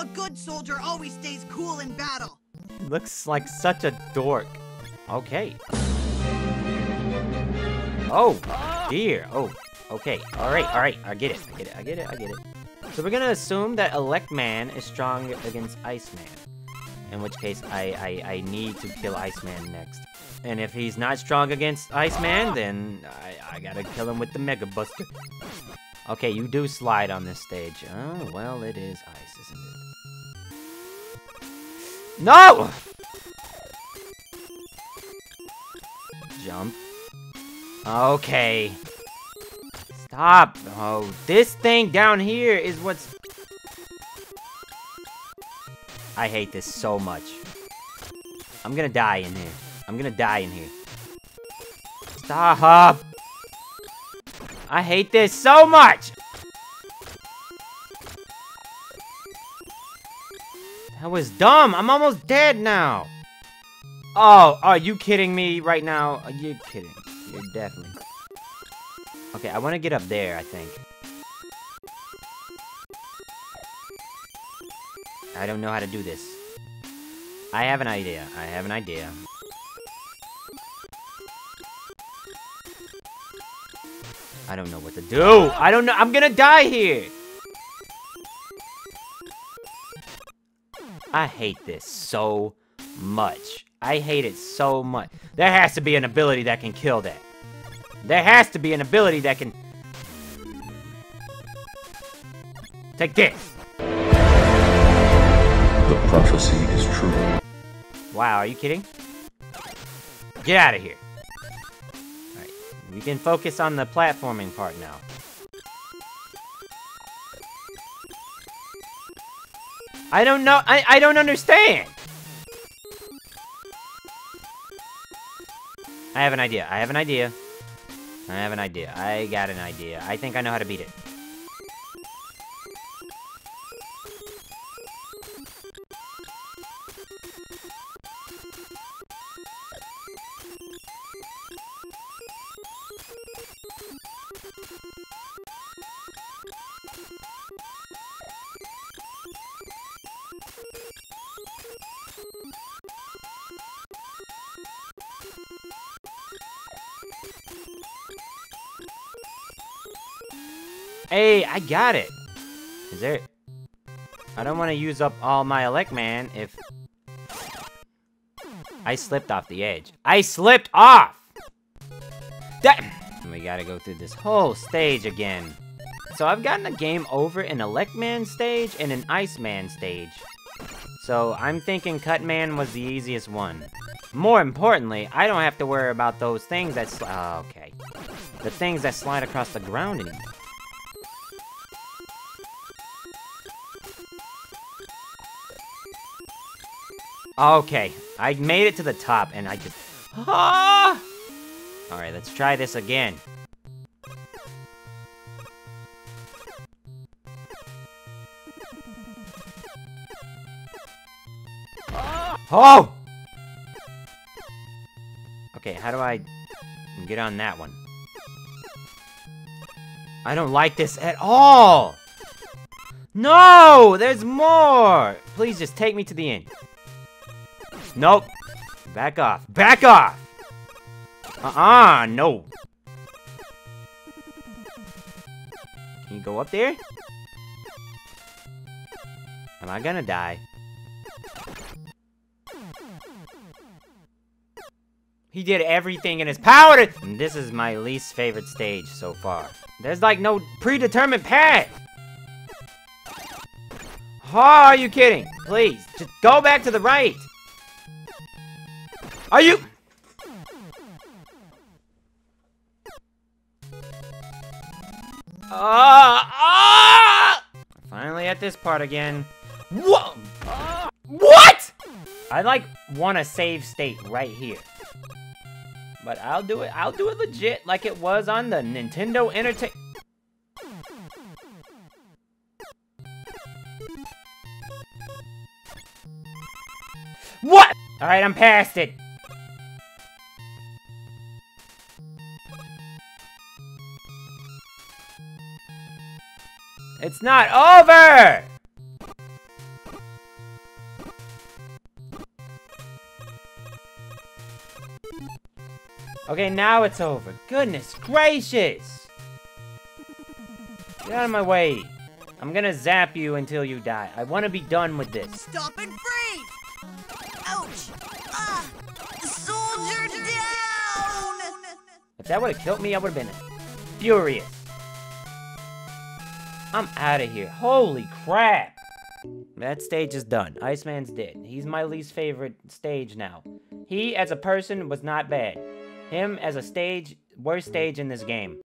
A good soldier always stays cool in battle. Looks like such a dork. Okay. Oh, dear. Oh, okay. Alright, alright. I get it. I get it. I get it. I get it. So we're gonna assume that Elecman is strong against Iceman. In which case, I, I, I need to kill Iceman next. And if he's not strong against Iceman, then I, I gotta kill him with the Mega Buster. Okay, you do slide on this stage. Oh, well, it is ice, isn't it? No! Jump. Okay. Stop. Oh, this thing down here is what's... I hate this so much. I'm gonna die in here. I'm gonna die in here. Stop! I hate this so much! That was dumb! I'm almost dead now! Oh, are you kidding me right now? Are you kidding? You're definitely... Okay, I want to get up there, I think. I don't know how to do this. I have an idea. I have an idea. I don't know what to do. I don't know. I'm gonna die here. I hate this so much. I hate it so much. There has to be an ability that can kill that. There has to be an ability that can... Take this. The prophecy is true. Wow, are you kidding? Get out of here. We can focus on the platforming part now. I don't know, I, I don't understand! I have an idea, I have an idea. I have an idea, I got an idea. I think I know how to beat it. Hey, I got it. Is there... I don't want to use up all my Elec Man if... I slipped off the edge. I slipped off! That... We gotta go through this whole stage again. So I've gotten a game over an Elec Man stage and an Ice Man stage. So I'm thinking Cutman was the easiest one. More importantly, I don't have to worry about those things that oh, okay. The things that slide across the ground anymore. Okay, I made it to the top and I just... Ah! Alright, let's try this again. Oh! Okay, how do I get on that one? I don't like this at all! No! There's more! Please just take me to the end. Nope. Back off. Back off! Uh-uh, no. Can you go up there? Am I gonna die? He did everything in his power to- and This is my least favorite stage so far. There's like no predetermined path! Oh, are you kidding? Please, just go back to the right! Are you- Ah! Ah! Finally at this part again. Whoa! What? I like want to save state right here. But I'll do it. I'll do it legit like it was on the Nintendo Entertainment... What? All right, I'm past it. It's not over! Okay, now it's over. Goodness gracious! Get out of my way. I'm gonna zap you until you die. I want to be done with this. Stop and freeze! Ouch! Ah! Soldier down! If that would have killed me, I would have been furious. I'm out of here. Holy crap! That stage is done. Iceman's dead. He's my least favorite stage now. He, as a person, was not bad. Him, as a stage, worst stage in this game.